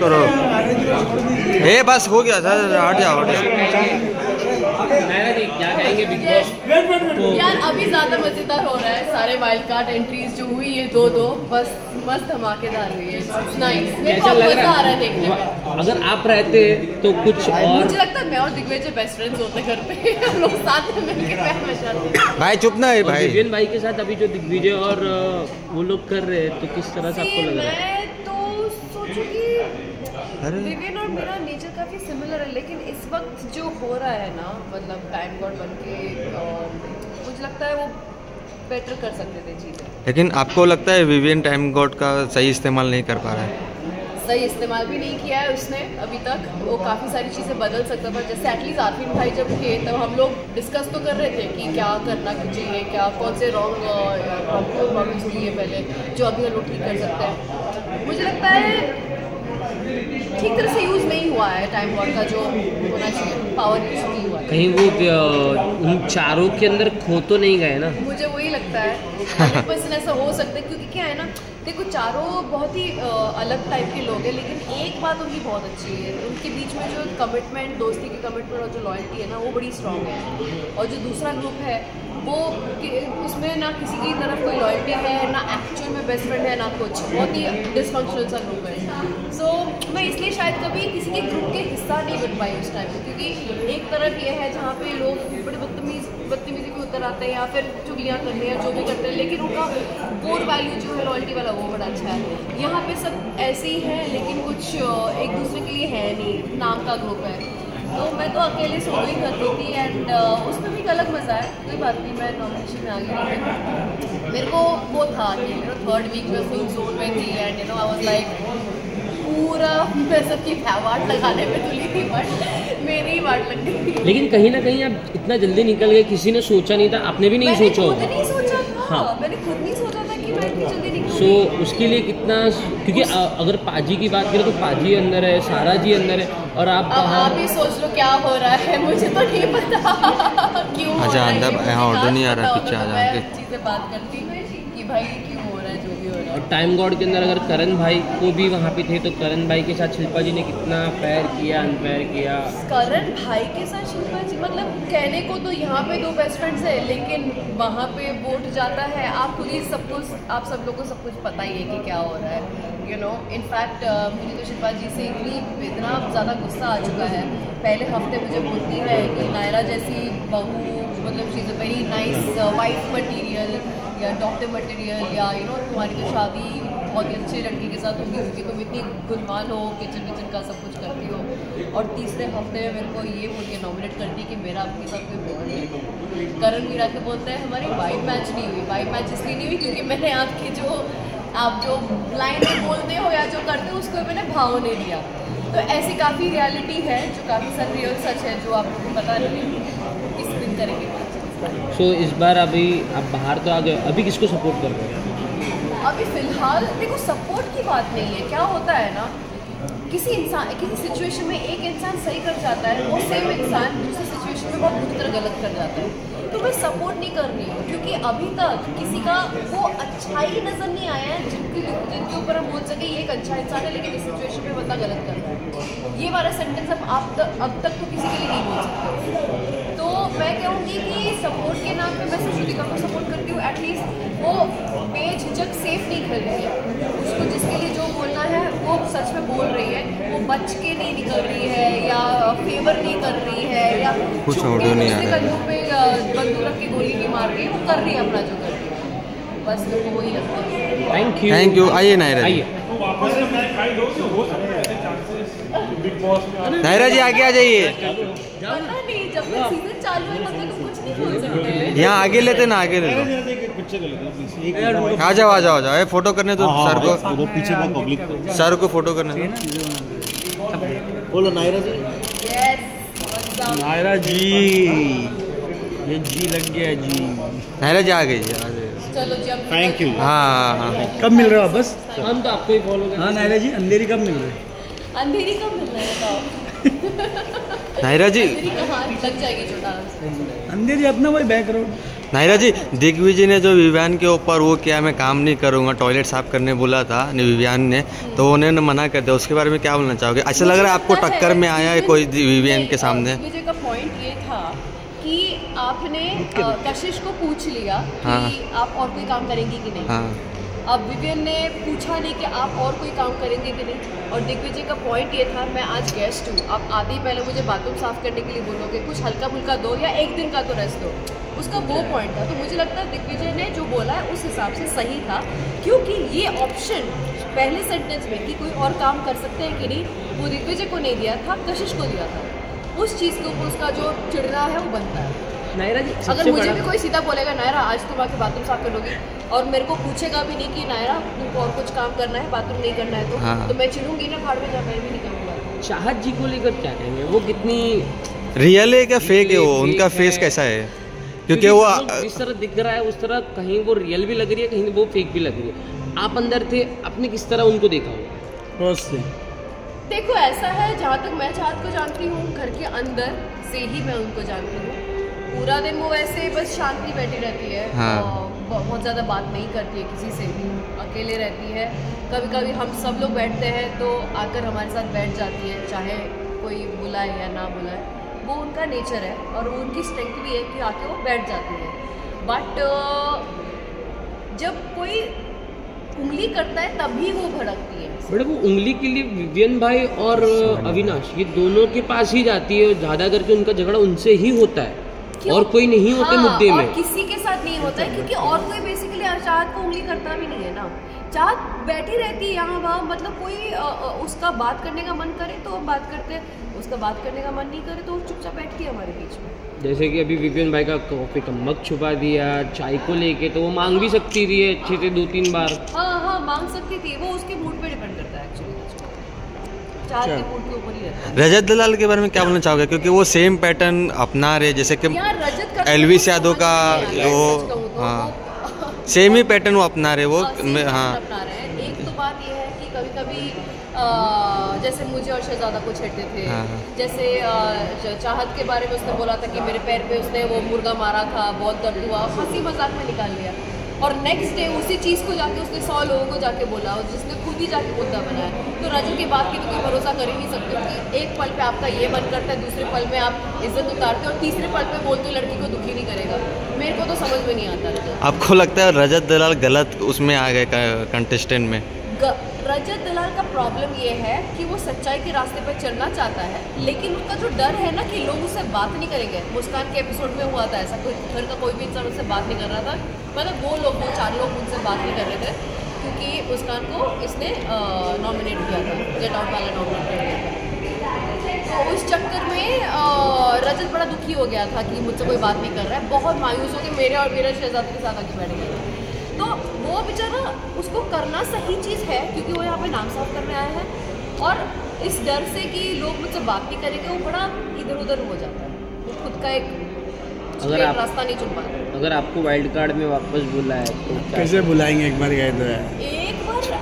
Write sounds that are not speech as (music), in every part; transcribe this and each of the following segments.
करो। ए बस हो गया था हट जाओ हट जाओ क्या कहेंगे बिग बॉस यार अभी ज़्यादा मज़ेदार हो रहा है सारे वाइल्ड कार्ड एंट्रीज जो हुई है दो दो बस मस्त धमाकेदार हुई है। नाइस मेरे को लग मज़ा रहा आ रहा है। देखने में। अगर आप रहते तो कुछ और मुझे लगता है मैं और दिग्विजय बेस्ट फ्रेंड्स होते घर पे। (laughs) हम लोग साथ में मिलकर भाई चुप ना है भाई। विवियन भाई के साथ अभी जो दिग्विजय और वो लोग कर रहे हैं तो किस तरह से आपको लग रहा है। विवियन और मेरा नेचर काफ़ी सिमिलर है लेकिन इस वक्त जो हो रहा है ना मतलब टाइम गॉड बन के मुझे लगता है वो बेटर कर सकते थे चीज़ें। लेकिन आपको लगता है विवियन टाइम गॉड का सही इस्तेमाल नहीं कर पा रहा है? सही इस्तेमाल भी नहीं किया है उसने अभी तक। वो काफ़ी सारी चीज़ें बदल सकता था जैसे एटलीस्ट आफिन भाई जब थे तब हम लोग डिस्कस तो कर रहे थे कि क्या करना चाहिए क्या कौन से रॉन्ग प्रॉब्लम्स लिए पहले जो अभी हम लोग ठीक कर सकते हैं। मुझे लगता है ठीक तरह से यूज़ नहीं हुआ है टाइम बॉल का जो होना चाहिए पावर यूज़ नहीं हुआ। कहीं वो उन चारों के अंदर खो तो नहीं गए ना? मुझे वही लगता है। (laughs) परसेंट ऐसा हो सकता है क्योंकि क्या है ना देखो चारों बहुत ही अलग टाइप के लोग हैं लेकिन एक बात उनकी बहुत अच्छी है। उनके बीच में जो कमिटमेंट दोस्ती की कमिटमेंट और जो लॉयल्टी है ना वो बड़ी स्ट्रांग है। और जो दूसरा ग्रुप है वो उसमें ना किसी की तरफ़ कोई लॉयल्टी है ना एक्चुअल में बेस्ट फ्रेंड है ना कुछ। बहुत ही डिसफंक्शनल सा ग्रुप है। सो मैं इसलिए शायद कभी किसी के ग्रुप के हिस्सा नहीं बन पाई उस टाइम क्योंकि एक तरफ़ ये है जहाँ पे लोग बड़े बदतमीज, बदतमीजी में उतर आते हैं या फिर चुगलियाँ करते हैं जो भी करते हैं, लेकिन उनका कोर वैल्यू जो है लॉयल्टी वाला वो बड़ा अच्छा है। यहाँ पे सब ऐसे ही हैं, लेकिन कुछ एक दूसरे के लिए है नहीं, नाम का ग्रुप है। तो मैं तो अकेले सोलो ही करती थी एंड उसमें भी एक अलग मज़ा है, कोई बात नहीं, मैं नॉमिनेशन में आ गई। मेरे को वो था कि मेरा थर्ड वीक में फुल जोन में थी and you know I was like पूरा मैं सबकी वाट लगाने में तुली थी बट मेरी ही वाट लग गई। लेकिन कहीं ना कहीं आप इतना जल्दी निकल गए किसी ने सोचा नहीं था आपने भी नहीं सोचा होगा। नहीं सोचा था। हाँ। मैंने खुद नहीं सोचा था कि मैं इतनी जल्दी सो निकलूँगी उसके लिए कितना क्योंकि अगर पाजी की बात करें तो पाजी अंदर है सारा जी अंदर है और आप आप ही सोच लो क्या हो रहा है मुझे तो नहीं पता। क्यों अच्छा, अंदर- यहाँ ऑर्डर नहीं आ रहा, पीछे आ होता तो जा मैं के। चीज़ें बात करती कि भाई क्यों हो और टाइम गॉड के अंदर अगर करण भाई को भी वहाँ पे थे तो करण भाई के साथ शिल्पा जी ने कितना पैर किया अनफेयर किया? करण भाई के साथ शिल्पा जी मतलब कहने को तो यहाँ पे दो बेस्ट फ्रेंड्स है, लेकिन वहाँ पे वोट जाता है। आप खुद ही सब कुछ, आप सब लोग को सब कुछ पता ही है कि क्या हो रहा है यू नो इनफैक्ट मुझे तो शिल्पा जी से इतनी इतना ज़्यादा गुस्सा आ चुका है। पहले हफ़्ते मुझे बोलती है कि नायरा जैसी बहू मतलब a very nice wife material या डॉक्टर मटेरियल या यू नो तुम्हारी तो शादी बहुत ही अच्छे लड़के के साथ होगी, क्योंकि तुम इतनी गुलमान हो किचन विचन का सब कुछ करती हो। और तीसरे हफ़्ते में मेरे को ये बोल के नॉमिनेट करती कि मेरा आपके साथ कोई बॉन्ड नहीं करण मीरा के बोलते हैं, हमारी वाइब मैच नहीं हुई वाइब मैच इसलिए नहीं हुई क्योंकि मैंने आपकी जो, आप जो लाइन में बोलते हो या जो करते हो, उसको मैंने भाव नहीं दिया। तो ऐसी काफ़ी रियलिटी है, जो काफ़ी सारी रियल सच है, जो आपको पता नहीं इस दिन करेंगे। सो so, इस बार अभी आप बाहर तो आ गए अभी किसको सपोर्ट कर रहे हो? अभी फ़िलहाल देखो सपोर्ट की बात नहीं है। क्या होता है ना किसी इंसान किसी सिचुएशन में एक इंसान सही कर जाता है वो सेम इंसान दूसरी सिचुएशन में बहुत तरह गलत कर जाता है। तो मैं सपोर्ट नहीं कर रही हूँ क्योंकि अभी तक किसी का वो अच्छाई नज़र नहीं आया है जिनके जिनके ऊपर हम बोल सके ये एक अच्छा इंसान है लेकिन इस सिचुएशन में बंदा गलत कर रहा है। ये वाला सेंटेंस हम आप तक अब तक तो किसी के लिए नहीं बोल सकते। तो मैं कहूँगी कि सपोर्ट के नाम पे मैं सुश्रुतिका को सपोर्ट करती हूँ एटलीस्ट वो बेझिझक सेफ़ नहीं खेल रही है। उसको जिसके लिए जो बोलना है वो सच में बोल रही है। वो बच के नहीं निकल रही है या फेवर नहीं कर रही है या कुछ छुप नहीं आ रहा है। कंधों पे बंदूक रख के गोली नहीं मार रही है। वो कर रही है अपना जो कर रही है। बस मेरे वही लगता है। थैंक यू थैंक यू आइए नायरा जी। आइए। नायरा जी आगे आ जाइए। पता नहीं जब तक सीज़न चालू है तब तक कुछ नहीं बोल सकते। यहाँ आगे लेते ना आगे ले लो। आ जाओ आ जाओ आ जाओ। फ़ोटो करने दो हाँ, सर को पीछे पब्लिक सर को फ़ोटो करने बोलो नायरा जी। नायरा जी। ये जी लग गया जी। नायरा जी आ गई। थैंक यू हाँ हाँ हाँ। कब मिल रहा हो वापस हम तो आपको ही फॉलो हाँ नायरा जी अंधेरी कब मिल रहे अंधेरी कब मिलना है बताओ? (laughs) नायरा जी। अंधेरी अंधेरी अपना वही बैक रोड नायरा जी दिग्विजय ने जो विवियान के ऊपर वो क्या मैं काम नहीं करूँगा टॉयलेट साफ़ करने बोला था ने विवियान ने तो उन्होंने मना कर दिया। उसके बारे में क्या बोलना चाहोगे? अच्छा लग रहा है आपको टक्कर में आया है कोई विवियन के सामने? विजय का पॉइंट ये था कि आपने कशिश को पूछ लिया हाँ। कि आप और कोई काम करेंगी कि नहीं। हाँ। अब विवियन ने पूछा नहीं कि आप और कोई काम करेंगे कि नहीं। और दिग्विजय का पॉइंट ये था मैं आज गेस्ट हूँ। आप आधे ही पहले मुझे बाथरूम साफ़ करने के लिए बोलोगे कुछ हल्का फुल्का दो या एक दिन का तो रेस्ट दो। उसका वो पॉइंट था। तो मुझे लगता है दिग्विजय ने जो बोला है उस हिसाब से सही था। क्योंकि ये ऑप्शन पहले सेंटेंस में कि कोई और काम कर सकते हैं कि नहीं वो दिग्विजय को नहीं दिया था कशिश को दिया था। उस चीज़ के ऊपर उसका जो चिड़ना है वो बनता है। नायरा जी अगर मुझे भी कोई सीधा बोलेगा नायरा आज तुम आके बाथरूम साफ़ कर लोगी। और मेरे को पूछेगा भी नहीं कि नायरा तुमको और कुछ काम करना है बाथरूम नहीं करना है तो हाँ। तो मैं चिड़ूँगी ना भाड़ में जा मैं भी नहीं करूँगा। चाहत जी को लेकर क्या कहेंगे? वो कितनी रियल है क्या फेक है वो? उनका फेस कैसा है? क्योंकि वो जिस तरह दिख रहा है उस तरह कहीं वो रियल भी लग रही है कहीं वो फेक भी लग रही है। आप अंदर थे आपने किस तरह उनको देखा से देखो ऐसा है जहाँ तक मैं चाहत को जानती हूँ घर के अंदर से ही मैं उनको जानती हूँ। पूरा दिन वो ऐसे बस शांति बैठी रहती है। हाँ। और बहुत ज़्यादा बात नहीं करती है किसी से भी अकेले रहती है। कभी कभी हम सब लोग बैठते हैं तो आकर हमारे साथ बैठ जाती है चाहे कोई बुलाए या ना बुलाए। वो उनका नेचर है और वो उनकी स्ट्रेंथ भी है कि आके वो बैठ जाती है। बट जब कोई उंगली करता है तभी वो भड़कती है। बट वो उंगली के लिए विवियन भाई और अविनाश ये दोनों के पास ही जाती है ज़्यादा करके उनका झगड़ा उनसे ही होता है। क्यों? और कोई नहीं होते हाँ, मुद्दे में। किसी के साथ नहीं होता है क्योंकि और कोई बेसिकली चाहत को उंगली करता भी नहीं है ना। चाहत बैठी रहती है यहाँ वहाँ मतलब कोई उसका बात करने का मन करे तो बात करते हैं उसका बात करने का मन नहीं करे तो चुपचाप बैठती है हमारे बीच में। जैसे कि अभी विपिन भाई का कॉफ़ी का मग छुपा दिया चाय को लेके तो वो मांग भी सकती थी अच्छे से दो तीन बार। हाँ हाँ मांग सकती थी वो उसके मूड पे डिपेंड करता है एक्चुअली चाहत के मूड के ऊपर ही रहता है रजत दलाल के बारे में क्या बोलना चाहोगे? क्योंकि वो सेम पैटर्न अपना रहे जैसे कि एलविस तो यादव का आया, वो तो हाँ। सेम ही पैटर्न वो अपना रहे वो हाँ, हाँ। एक तो बात ये है कि कभी कभी जैसे मुझे और शहजादा को छेड़ते थे हाँ। जैसे चाहत के बारे में उसने बोला था कि मेरे पैर पे उसने वो मुर्गा मारा था बहुत दर्द हुआ हँसी मज़ाक में निकाल लिया। और नेक्स्ट डे उसी चीज़ को जाके उसने सौ लोगों को जाके बोला और जिसने खुद ही जाके मुद्दा बनाया। तो रजू के बात की तो कोई भरोसा कर ही नहीं सकते कि एक पल पे आपका ये मन करता है दूसरे पल में आप इज़्ज़त उतारते हो और तीसरे पल पे बोलते हो लड़की को दुखी नहीं करेगा। मेरे को तो समझ में नहीं आता। आपको लगता है रजत दलाल गलत उसमें आ गए कंटेस्टेंट में? रजत दलाल का प्रॉब्लम ये है कि वो सच्चाई के रास्ते पर चलना चाहता है, लेकिन उसका जो डर है ना कि लोग उससे बात नहीं करेंगे। मुस्कान के एपिसोड में हुआ था ऐसा, कोई घर का कोई भी इंसान उससे बात नहीं कर रहा था। मतलब वो लोग, वो चार लोग उनसे बात नहीं कर रहे थे, क्योंकि मुस्कान को इसने नॉमिनेट किया था गेट आउट वाला नॉमिनेट कर दिया था। तो उस चक्कर में रजत बड़ा दुखी हो गया था कि मुझसे कोई बात नहीं कर रहा है। बहुत मायूस हो के मेरे और मेरे शहजादे के साथ आके बैठ गया तो वो बेचारा उसको करना सही चीज़ है क्योंकि वो यहाँ पे नाम साफ़ करने आया है। और इस डर से कि लोग मुझसे बात नहीं करेंगे वो बड़ा इधर उधर हो जाता है। वो खुद का एक अगर आप- रास्ता नहीं चुन पाता। अगर आपको वाइल्ड कार्ड में वापस बुलाया तो कैसे बुलाएँगे एक बार गए तो है। एक बार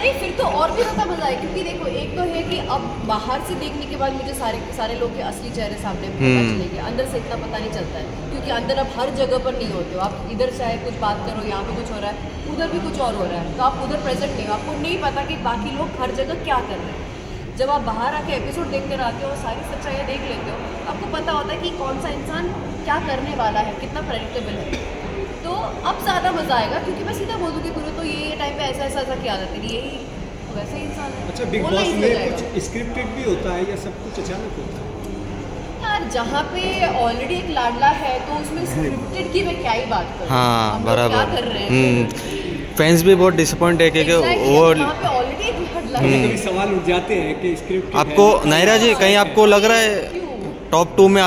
अरे फिर तो और भी ज़्यादा मज़ा आए क्योंकि देखो एक तो है कि अब बाहर से देखने के बाद मुझे सारे सारे लोग के असली चेहरे सामने पता हम्म। चलेंगे। अंदर से इतना पता नहीं चलता है क्योंकि अंदर अब हर जगह पर नहीं होते हो। आप इधर चाहे कुछ बात करो यहाँ पे कुछ हो रहा है उधर भी कुछ और हो रहा है। तो आप उधर प्रेजेंट नहीं हो। आपको नहीं पता कि बाकी लोग हर जगह क्या कर रहे हैं। जब आप बाहर आके एपिसोड देख कर आते हो सारी सच्चाइयाँ देख लेते हो आपको पता होता है कि कौन सा इंसान क्या करने वाला है कितना प्रेडिक्टेबल है। तो अब ज़्यादा मज़ा आएगा क्योंकि मैं सीधा बोल दूँगी गुरु तो ये ये टाइम पे ऐसा ऐसा ऐसा किया था तेरी यही वैसे ही इंसान है। अच्छा बिग बॉस में कुछ स्क्रिप्टेड भी होता है या सब कुछ अचानक होता है? यार जहाँ पे ऑलरेडी एक लाडला है तो उसमें स्क्रिप्टेड की मैं क्या ही बात करूँ? हाँ हम लोग क्या कर रहे हैं? फैंस भी बहुत डिसअपॉइंट है क्योंकि वो ऑलरेडी कभी सवाल उठ जाते हैं कि स्क्रिप्ट आपको नायरा जी कहीं आपको लग रहा है टॉप टू में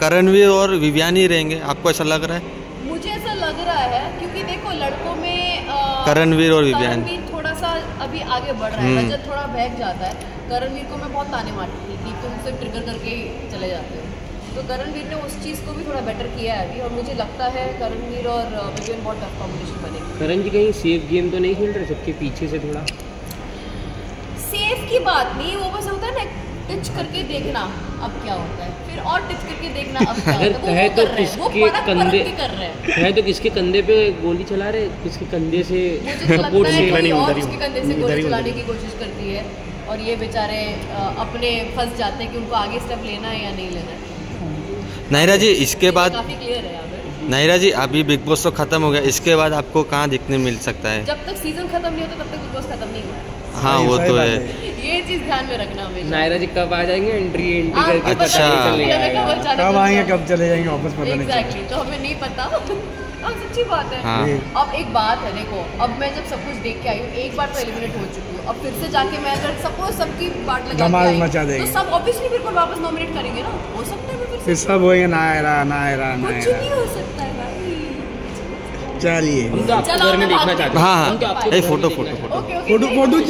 करणवीर और विवियान ही रहेंगे? आपको ऐसा लग रहा है मुझे ऐसा लग रहा है क्योंकि देखो लड़कों में अ, करणवीर और विवियान। करणवीर थोड़ा सा अभी आगे बढ़ रहा है हम्म। रजत थोड़ा बहक जाता है। करणवीर को मैं बहुत ताने मारती थी कि तुम सिर्फ़ ट्रिगर करके चले जाते हो। तो करणवीर ने उस चीज़ को भी थोड़ा बेटर किया है अभी और मुझे लगता है करणवीर और विवियन बहुत टफ कॉम्बिनेशन बनेगी करण जी कहीं सेफ़ गेम तो नहीं खेल रहे सबके पीछे से थोड़ा? सेफ़ की बात नहीं वो बस होता है ना टिच करके देखना अब क्या होता है। और टिप्स करके देखना अब अगर है है। वो तो किसके कंधे के कर रहे हैं। है तो किसके कंधे पे गोली चला रहे किसके कंधे से तो सपोर्ट से ही? कंधे से गोली चलाने की कोशिश करती है। और ये बेचारे अपने फंस जाते हैं कि उनको आगे स्टेप लेना है या नहीं लेना है। नायरा जी इसके बाद काफ़ी क्लियर है नायरा जी अभी बिग बॉस तो खत्म हो गया। इसके बाद आपको कहाँ दिखने मिल सकता है? जब तक सीज़न खत्म नहीं होता तब तक बिग बॉस खत्म नहीं हुआ हाँ वो तो है। ये चीज़ ध्यान में रखना हमेशा। नायरा जी कब आ जाएँगे? एंट्री एंट्री करके पता अच्छा। कब आएँगे कब चले जाएँगे वापस पता नहीं Exactly, तो हमें नहीं पता। (laughs) अब सच्ची बात है। हाँ। अब एक बात है देखो अब मैं जब सब कुछ देख के आई हूँ एक बार तो एलिमिनेट हो चुकी हूँ। अब फिर से जाके मैं अगर सपोज़ सबकी बात लगा मचा देंगे। तो सब ऑब्वियसली को वापस नॉमिनेट करेंगे ना। हो सकता है फिर फिर से सब होएँगे नायरा नायरा कुछ नायरा। नहीं हो सकता है चलिए। हम तो आपको चलो, घर में देखना चाहते हैं। हाँ तो हाँ में photo photo photo photo photo